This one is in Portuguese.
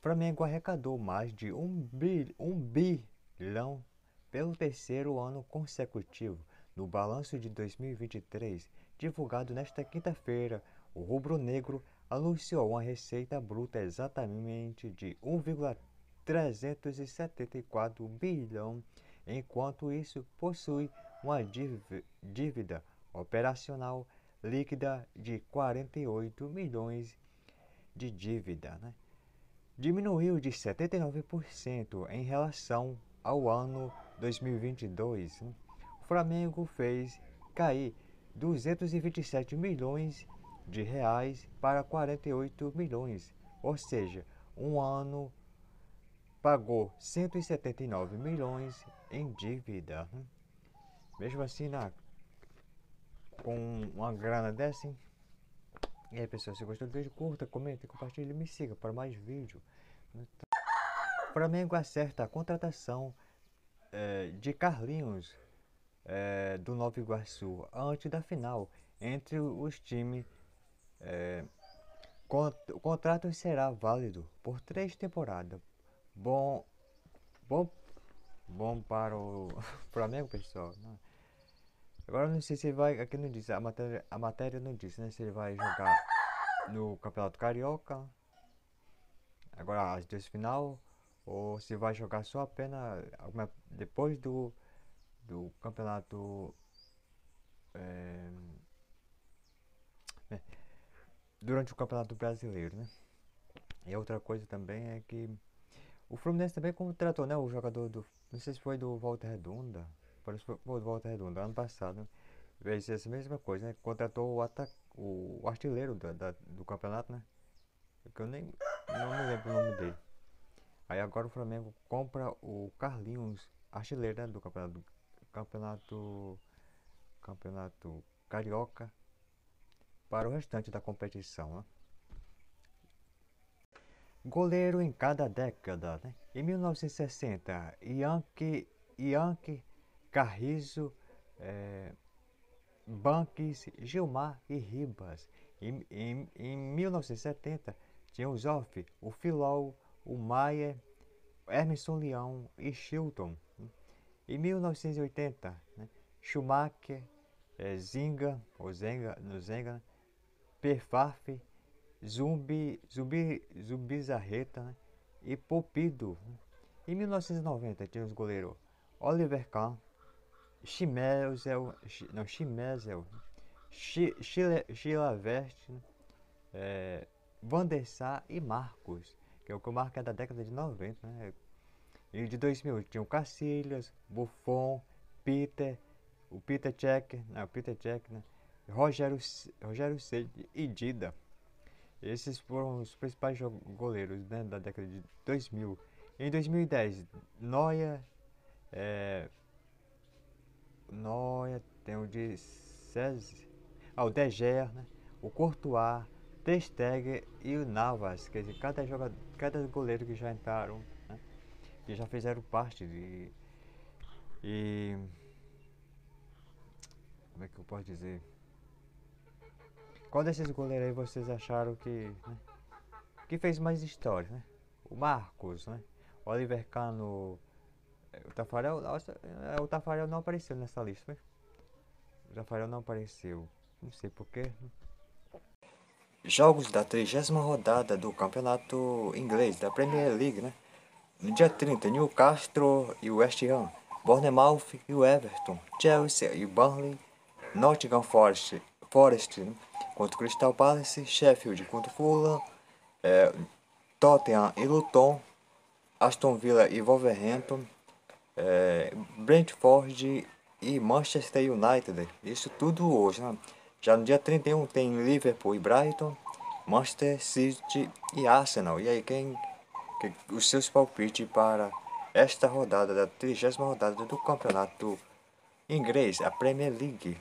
Flamengo arrecadou mais de um, bil, bilhão pelo terceiro ano consecutivo. No balanço de 2023, divulgado nesta quinta-feira, o rubro-negro anunciou uma receita bruta exatamente de 1,374 bilhão, enquanto isso possui uma dívida operacional líquida de 48 milhões de dívida. Né? Diminuiu de 79% em relação ao ano 2022. Né? O Flamengo fez cair 227 milhões de reais para 48 milhões, ou seja, um ano pagou 179 milhões em dívida. Né? Mesmo assim, na, com uma grana dessa, hein? E aí pessoal, se gostou do vídeo, curta, comenta, compartilhe e me siga para mais vídeos. O Flamengo acerta a contratação é, de Carlinhos é, do Nova Iguaçu antes da final entre os times. É, o contrato será válido por três temporadas. Bom, bom, bom para o Flamengo, pessoal. Né? Agora não sei se ele vai. Aqui não diz, a matéria, a matéria não diz, né? Se ele vai jogar no Campeonato Carioca. Agora as duas final. Ou se vai jogar só apenas depois do, do campeonato. É, é, durante o campeonato brasileiro, né? E outra coisa também é que o Fluminense também contratou, né? O jogador do. Não sei se foi do Volta Redonda. Parece que foi do Volta Redonda, ano passado. Né? Fez essa mesma coisa, né? Contratou o, atac... o artilheiro da, da, do campeonato, né? Que eu nem não me lembro o nome dele. Aí agora o Flamengo compra o Carlinhos, artilheiro né, do campeonato, campeonato, campeonato carioca, para o restante da competição. Né? Goleiro em cada década. Né? Em 1960, Yankee, Yankee Carrizo, é, Banques, Gilmar e Ribas. Em, em, em 1970, tinha o Filol, o Maier, Emerson Leão e Chilton. Em 1980, né, Schumacher, é, Zinga, ou Zenga, no Zenga, Perfaf, Zumbi, Zumbi, Zumbizarreta né, e Popido. Em 1990 tinha os goleiros Oliver Kahn, Chimezel, não, Chimezel, Chilavert, é, Van der Sar e Marcos, que é o que é da década de 90, né? E de 2000 tinha o Cacilhas, Buffon, Peter, o Peter Check, não, o Peter Check, né? Rogério, Rogério Ceni e Dida. Esses foram os principais goleiros né, da década de 2000. Em 2010, Noia, é, Noia, tem o de César, ah, o De né? o Courtois, Testeg e o Navas, quer dizer, cada jogador, cada goleiro que já entraram, né? que já fizeram parte de e como é que eu posso dizer? Qual desses goleiros aí vocês acharam que né? que fez mais história, né? O Marcos, né? O Oliver Cano o Tafarel, é, o Tafarel não apareceu nessa lista, né? O Tafarel não apareceu. Não sei porquê. Jogos da 30 rodada do campeonato inglês, da Premier League, né? No dia 30, Newcastle e West Ham, Bournemouth e o Everton, Chelsea e Burnley, Nottingham Forest, Forest né? contra Crystal Palace, Sheffield contra Fulham, é, Tottenham e Luton, Aston Villa e Wolverhampton, é, Brentford e Manchester United. Isso tudo hoje. Né? Já no dia 31 tem Liverpool e Brighton, Manchester City e Arsenal. E aí, quem, quem os seus palpites para esta rodada, da 30 rodada do campeonato inglês, a Premier League.